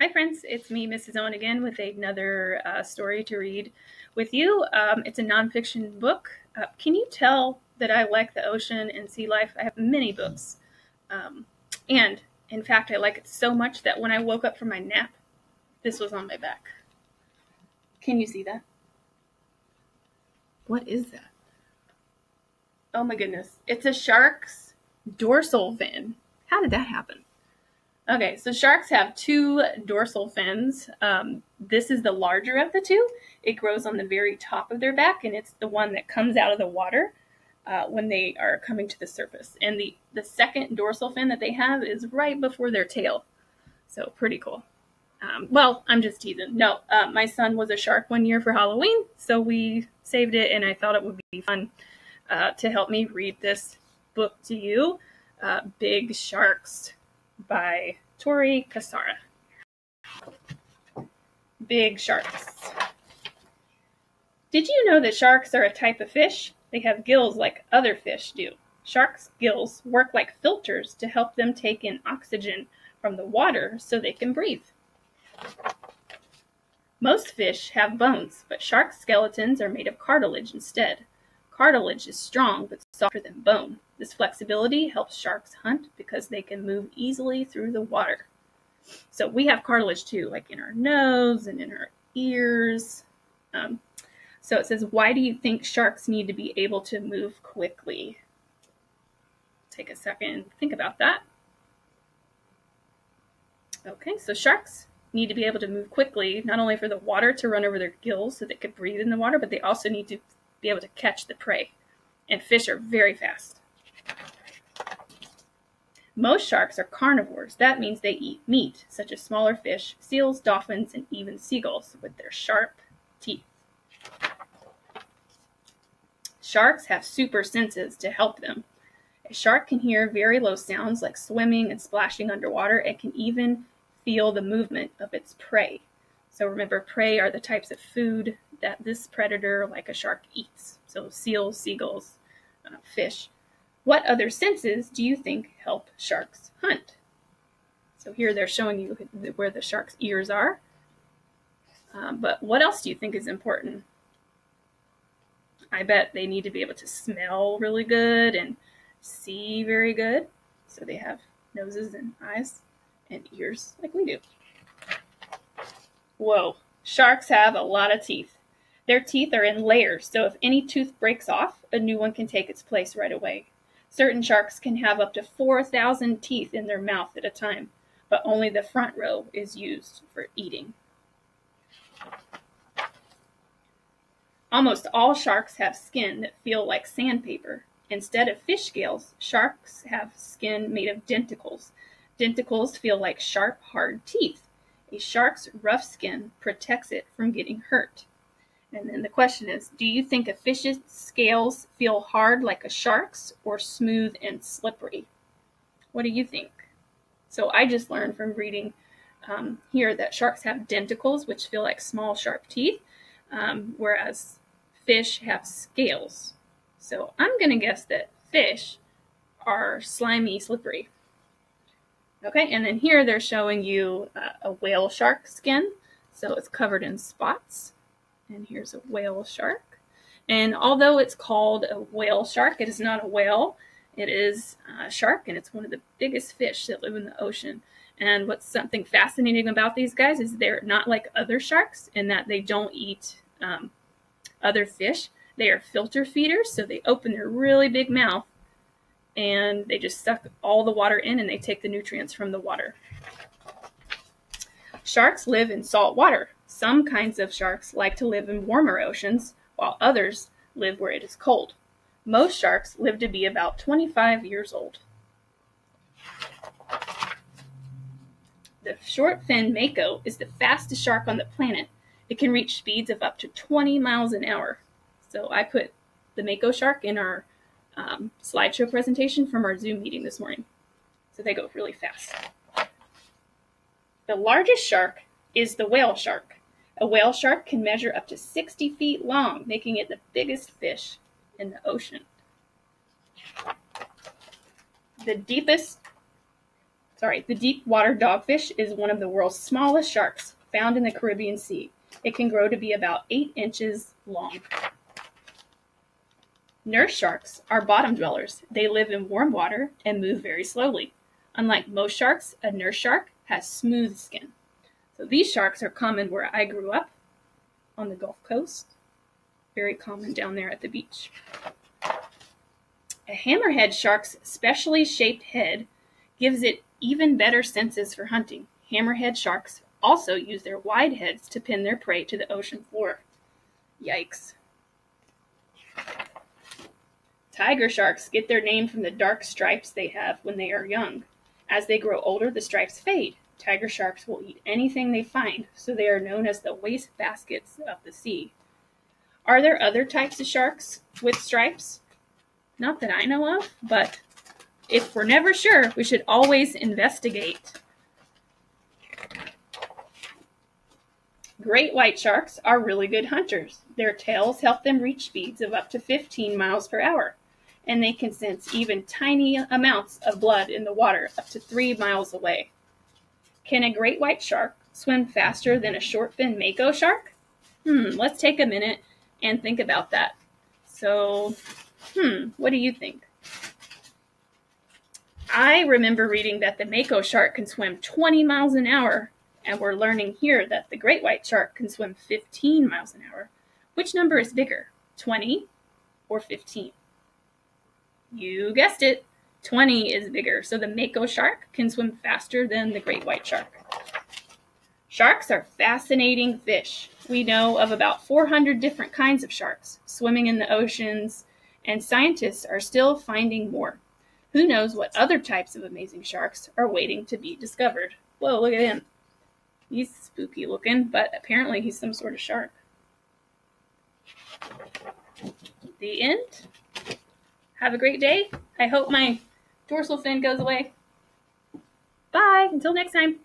Hi, friends. It's me, Mrs. Owens, again with another uh, story to read with you. Um, it's a nonfiction book. Uh, can you tell that I like the ocean and sea life? I have many books. Um, and, in fact, I like it so much that when I woke up from my nap, this was on my back. Can you see that? What is that? Oh my goodness. It's a shark's dorsal fin. How did that happen? Okay, so sharks have two dorsal fins. Um, this is the larger of the two. It grows on the very top of their back, and it's the one that comes out of the water uh, when they are coming to the surface. And the, the second dorsal fin that they have is right before their tail. So pretty cool. Um, well, I'm just teasing. No, uh, my son was a shark one year for Halloween, so we saved it, and I thought it would be fun uh, to help me read this book to you. Uh, Big Sharks by Tori Kosara. Big sharks. Did you know that sharks are a type of fish? They have gills like other fish do. Sharks' gills work like filters to help them take in oxygen from the water so they can breathe. Most fish have bones, but shark skeletons are made of cartilage instead. Cartilage is strong but softer than bone. This flexibility helps sharks hunt because they can move easily through the water. So we have cartilage too, like in our nose and in our ears. Um, so it says, why do you think sharks need to be able to move quickly? Take a second think about that. Okay, so sharks need to be able to move quickly, not only for the water to run over their gills so they could breathe in the water, but they also need to be able to catch the prey. And fish are very fast. Most sharks are carnivores. That means they eat meat, such as smaller fish, seals, dolphins, and even seagulls, with their sharp teeth. Sharks have super senses to help them. A shark can hear very low sounds like swimming and splashing underwater and can even feel the movement of its prey. So remember, prey are the types of food that this predator, like a shark, eats. So seals, seagulls, uh, fish. What other senses do you think help sharks hunt? So here they're showing you where the shark's ears are. Um, but what else do you think is important? I bet they need to be able to smell really good and see very good. So they have noses and eyes and ears like we do. Whoa, sharks have a lot of teeth. Their teeth are in layers, so if any tooth breaks off, a new one can take its place right away. Certain sharks can have up to 4,000 teeth in their mouth at a time, but only the front row is used for eating. Almost all sharks have skin that feel like sandpaper. Instead of fish scales, sharks have skin made of denticles. Denticles feel like sharp, hard teeth. A shark's rough skin protects it from getting hurt. And then the question is Do you think a fish's scales feel hard like a shark's or smooth and slippery? What do you think? So I just learned from reading um, here that sharks have denticles, which feel like small, sharp teeth, um, whereas fish have scales. So I'm going to guess that fish are slimy, slippery. Okay, and then here they're showing you uh, a whale shark skin. So it's covered in spots. And here's a whale shark. And although it's called a whale shark, it is not a whale. It is a shark, and it's one of the biggest fish that live in the ocean. And what's something fascinating about these guys is they're not like other sharks in that they don't eat um, other fish. They are filter feeders, so they open their really big mouth and they just suck all the water in and they take the nutrients from the water. Sharks live in salt water. Some kinds of sharks like to live in warmer oceans, while others live where it is cold. Most sharks live to be about 25 years old. The short fin mako is the fastest shark on the planet. It can reach speeds of up to 20 miles an hour. So I put the mako shark in our um, slideshow presentation from our Zoom meeting this morning. So they go really fast. The largest shark is the whale shark. A whale shark can measure up to 60 feet long, making it the biggest fish in the ocean. The deepest sorry, the deep water dogfish is one of the world's smallest sharks found in the Caribbean Sea. It can grow to be about 8 inches long. Nurse sharks are bottom dwellers. They live in warm water and move very slowly. Unlike most sharks, a nurse shark has smooth skin. So these sharks are common where I grew up on the Gulf Coast. Very common down there at the beach. A hammerhead shark's specially shaped head gives it even better senses for hunting. Hammerhead sharks also use their wide heads to pin their prey to the ocean floor. Yikes. Tiger sharks get their name from the dark stripes they have when they are young. As they grow older, the stripes fade. Tiger sharks will eat anything they find, so they are known as the waste baskets of the sea. Are there other types of sharks with stripes? Not that I know of, but if we're never sure, we should always investigate. Great white sharks are really good hunters. Their tails help them reach speeds of up to 15 miles per hour, and they can sense even tiny amounts of blood in the water up to 3 miles away. Can a great white shark swim faster than a short fin mako shark? Hmm, let's take a minute and think about that. So, hmm, what do you think? I remember reading that the mako shark can swim 20 miles an hour and we're learning here that the great white shark can swim 15 miles an hour. Which number is bigger, 20 or 15? You guessed it, 20 is bigger, so the mako shark can swim faster than the great white shark. Sharks are fascinating fish. We know of about 400 different kinds of sharks swimming in the oceans, and scientists are still finding more. Who knows what other types of amazing sharks are waiting to be discovered? Whoa, look at him. He's spooky looking, but apparently he's some sort of shark. The end. Have a great day. I hope my dorsal fin goes away. Bye. Until next time.